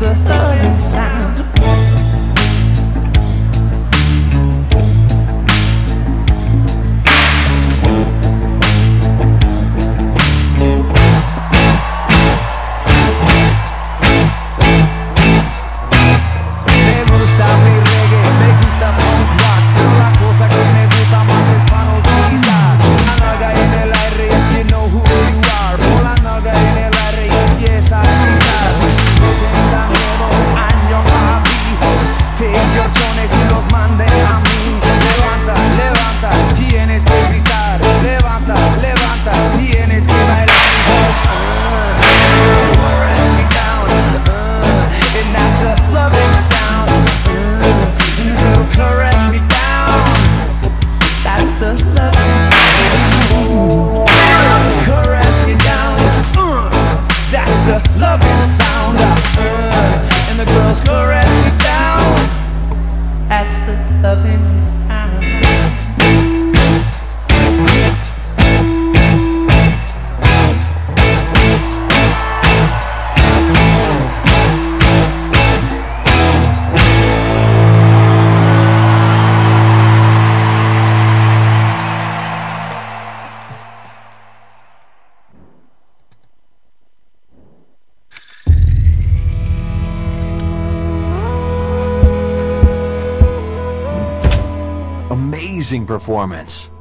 the loving Amazing performance.